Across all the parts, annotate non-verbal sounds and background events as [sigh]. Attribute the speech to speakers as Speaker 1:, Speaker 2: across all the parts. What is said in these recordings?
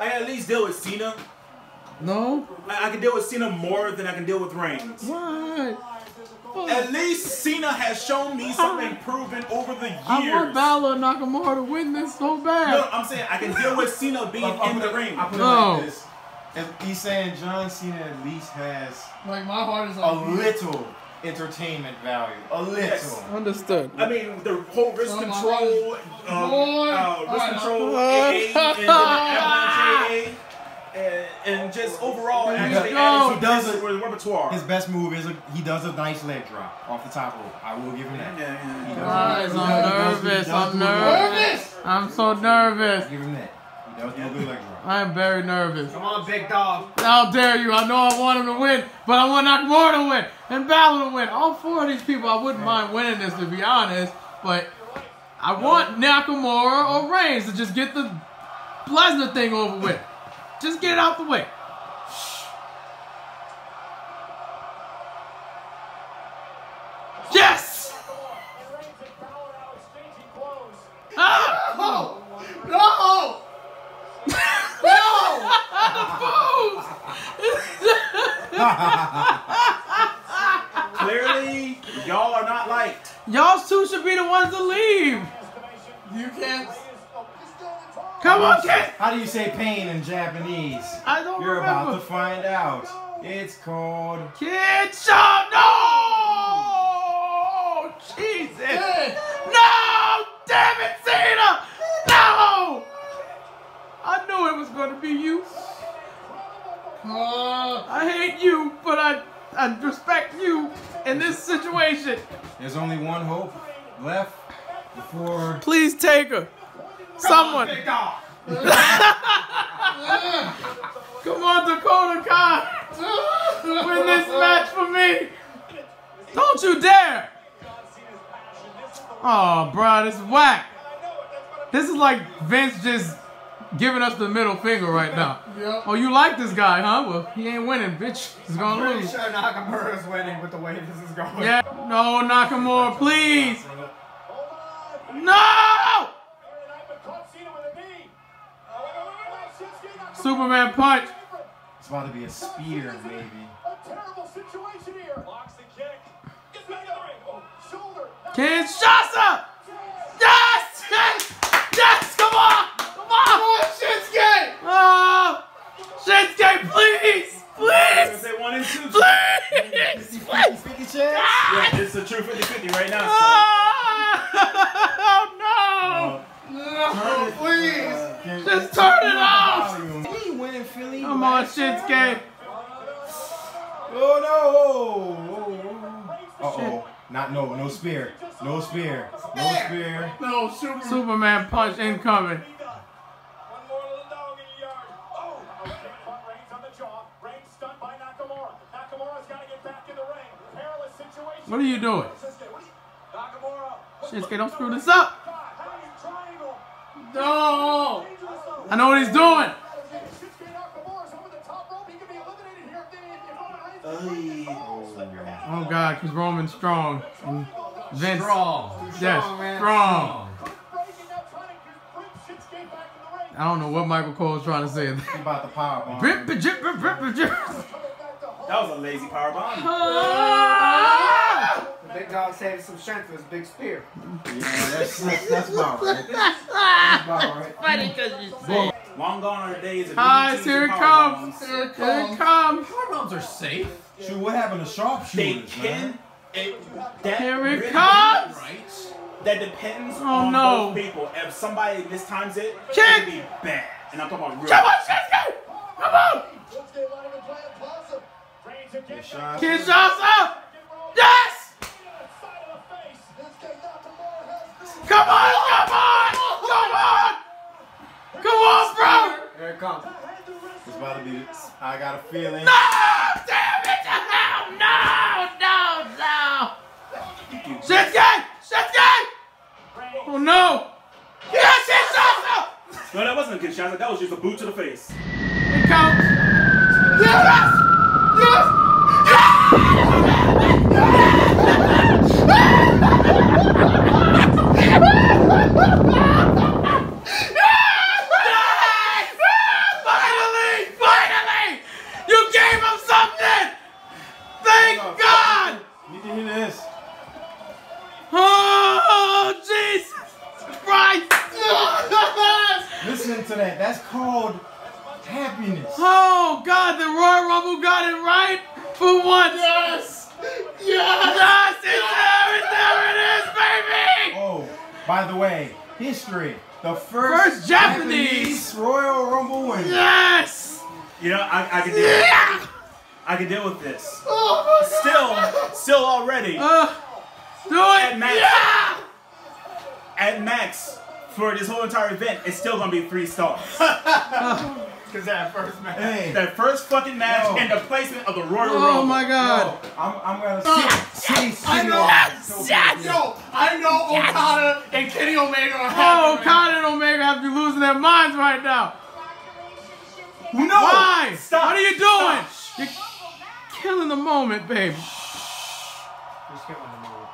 Speaker 1: I at least deal with Cena.
Speaker 2: No.
Speaker 1: I, I can deal with Cena more than I can deal with Reigns.
Speaker 2: What?
Speaker 1: At least Cena has shown me something ah. proven over the years.
Speaker 2: I want Balor and Nakamura to win this so bad.
Speaker 1: No,
Speaker 2: bad.
Speaker 1: I'm saying I can deal with Cena being
Speaker 3: I'll- I'll
Speaker 1: in the ring.
Speaker 3: I'll put it
Speaker 2: No.
Speaker 3: like this. If he's saying John Cena at least has
Speaker 4: Like my heart is
Speaker 3: a
Speaker 4: on.
Speaker 3: little entertainment value. A little.
Speaker 1: Yes.
Speaker 2: Understood.
Speaker 1: I mean, the whole wrist
Speaker 4: So
Speaker 1: control, uh,
Speaker 4: Boy.
Speaker 1: uh, wrist
Speaker 4: Alright.
Speaker 1: control, AA, and then the avalanche AA, and, and just overall actually
Speaker 2: go.
Speaker 1: adding some
Speaker 3: He does
Speaker 1: pieces
Speaker 3: it.
Speaker 1: for the repertoire.
Speaker 3: His best move is a, he does a nice leg drop off the top rope. I will give him that.
Speaker 1: yeah, yeah,
Speaker 3: He does-
Speaker 2: Guys,
Speaker 3: he
Speaker 2: I'm
Speaker 3: does- he does- he
Speaker 2: nervous.
Speaker 3: does
Speaker 2: I'm
Speaker 3: do a good-
Speaker 4: Nervous!
Speaker 2: I'm so nervous.
Speaker 3: Give him that. He does do a good leg drop.
Speaker 2: I am very nervous.
Speaker 5: Come on, big dog.
Speaker 2: How dare you? I know I want him to win, but I want Nakamura to win and Balor to win. All four of these people, I wouldn't mind winning this to be honest, but I want Nakamura or Reigns to just get the Lesnar thing over with. Just get it out the way. Yes! Ah!
Speaker 4: No! No!
Speaker 1: Clearly, y'all are not liked.
Speaker 2: Y'all two should be the ones to leave.
Speaker 4: You can't.
Speaker 2: Come on, kid.
Speaker 3: How do you say pain in Japanese?
Speaker 2: I don't
Speaker 3: You're
Speaker 2: remember.
Speaker 3: about to find out. It's called.
Speaker 2: Kid. No! Jesus.
Speaker 4: Hey!
Speaker 2: No! Damn it, Cena! No! I knew it was going to be you.
Speaker 4: Uh,
Speaker 2: I hate you, but I, I respect you in this situation.
Speaker 3: There's only one hope left before.
Speaker 2: Please take her. Someone.
Speaker 5: Big [laughs] dog.
Speaker 2: Come on, Dakota Kai. Win this match for me. Don't you dare. Oh, bro, this is whack. This is like Vince just giving us the middle finger right now. [laughs]
Speaker 4: Yep.
Speaker 2: Oh, you like this guy, huh? Well, he ain't winning, bitch. He's gonna
Speaker 5: Pretty
Speaker 2: lose.
Speaker 5: sure Nakamura's winning with the way this is going.
Speaker 2: Yeah, no, Nakamura, please. No! Superman punch.
Speaker 3: It's about to be a spear, maybe.
Speaker 2: a terrible situation Kinshasa! Yes! Yes! Yes! Come on! Come on!
Speaker 4: Shinsuke!
Speaker 2: Oh! Shinsuke, please! Please!
Speaker 1: Say one and two.
Speaker 2: Please! Please!
Speaker 3: 50 chance?
Speaker 1: Yeah, it's a true 50-50 right now.
Speaker 2: Oh,
Speaker 4: No, please!
Speaker 2: Just turn it off!
Speaker 3: He winning Philly.
Speaker 2: no! Come on, Shinsuke.
Speaker 3: Oh no! Uh oh. Not no, no spear. No spear. No spear.
Speaker 4: No, Super.
Speaker 2: Superman punch incoming. What are you doing? Shinsuke, don't screw this up.
Speaker 4: No!
Speaker 2: I know what he's doing. Oh God, because Roman's strong and Vince.
Speaker 5: Strong.
Speaker 2: Yes,
Speaker 5: Strong,
Speaker 2: strong. I don't know what Michael Cole is trying to say.
Speaker 3: About the power bomb.
Speaker 1: That was a lazy power bomb. [laughs]
Speaker 2: Ah!
Speaker 5: The big dog saved some strength with his big spear.
Speaker 3: Yeah, that's, that's, that's about right. That's about right.
Speaker 2: Funny because you say.
Speaker 1: Long gone are the days of
Speaker 2: Guys, here it
Speaker 1: power
Speaker 2: comes.
Speaker 1: bombs.
Speaker 4: Here it
Speaker 2: Here it
Speaker 4: comes.
Speaker 2: comes.
Speaker 5: Power bombs are safe.
Speaker 3: Shoot, what happened to
Speaker 1: They
Speaker 3: sharpshooters,
Speaker 1: can. It, that
Speaker 2: Here it
Speaker 1: really-
Speaker 2: comes.
Speaker 5: Right?
Speaker 1: That depends
Speaker 2: Oh,
Speaker 1: on
Speaker 2: no.
Speaker 1: both people. If somebody mistimes it,
Speaker 2: Kick.
Speaker 1: it could be bad. And I'm talking about real.
Speaker 2: Come on, Shinsuke. Come on.
Speaker 3: Kinshasa.
Speaker 5: Here.
Speaker 3: It's about to be. I got a feeling.
Speaker 2: No, damn it. No, no, no, no. Shinsuke, Shinsuke. Oh, no. Yes, Kinshasa.
Speaker 1: No, that wasn't a Kinshasa. That was just a boot to the face.
Speaker 2: It counts. Yes! Yes!
Speaker 3: To that. That's called happiness.
Speaker 2: Oh God, the Royal Rumble got it right for once.
Speaker 4: Yes! Yes!
Speaker 2: Yes, it's there, it's there, it is, baby.
Speaker 3: Oh, by the way, history. The first,
Speaker 2: First Japanese.
Speaker 3: Royal Rumble winner.
Speaker 2: Yes.
Speaker 1: You know, I, I can deal.
Speaker 2: Yeah.
Speaker 1: I can deal with this.
Speaker 4: Oh my God.
Speaker 1: Still, still already
Speaker 2: Uh, do
Speaker 1: at
Speaker 2: it.
Speaker 1: max.
Speaker 2: Yeah.
Speaker 1: At max for this whole entire event, it's still gonna be three stars. [laughs]
Speaker 5: Because that first match.
Speaker 3: Hey.
Speaker 1: that first fucking match
Speaker 3: Yo.
Speaker 1: and the placement of the Royal
Speaker 2: Oh
Speaker 1: Rumble.
Speaker 2: my God.
Speaker 3: Yo, I'm, I'm gonna
Speaker 2: Ah,
Speaker 3: sit, city, city
Speaker 4: I know.
Speaker 3: on
Speaker 2: Yes, yes.
Speaker 4: Yo, I know Okada and Kenny Omega are
Speaker 2: Oh,
Speaker 4: happy.
Speaker 2: Okada and Omega have to be losing their minds right now.
Speaker 1: No!
Speaker 2: Why?
Speaker 1: Stop!
Speaker 2: What are you doing?
Speaker 1: Stop.
Speaker 2: You're killing the moment, babe.
Speaker 5: Just killing the move.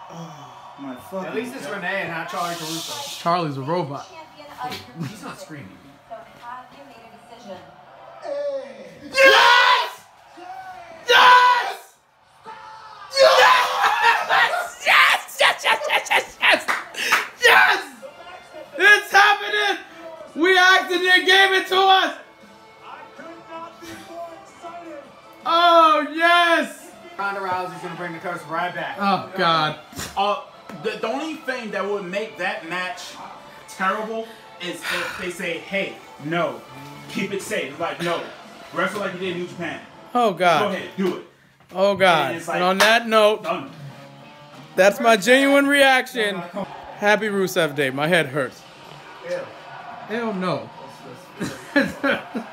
Speaker 1: My fucking
Speaker 5: At least it's Renee and not Charly Caruso.
Speaker 2: Charly's a robot.
Speaker 6: He's not screaming. So have you made a decision?
Speaker 2: Yes! Yes! Yes! Yes! Yes! Yes! Yes! Yes! Yes! Yes! It's happening! We asked and they gave it to us! Oh, yes!
Speaker 5: Ronda Rousey's gonna bring the curse right back.
Speaker 2: Oh, God.
Speaker 1: Uh, the, the only thing that would make that match terrible is if they say, hey, no, keep it safe. Like, no, wrestle like you did in New Japan.
Speaker 2: Oh, God.
Speaker 1: Go ahead, do it.
Speaker 2: Oh, God.
Speaker 1: And like-
Speaker 2: And on that note,
Speaker 1: Done.
Speaker 2: that's my genuine reaction. Happy Rusev Day. My head hurts.
Speaker 5: Ew.
Speaker 2: Hell no. [laughs]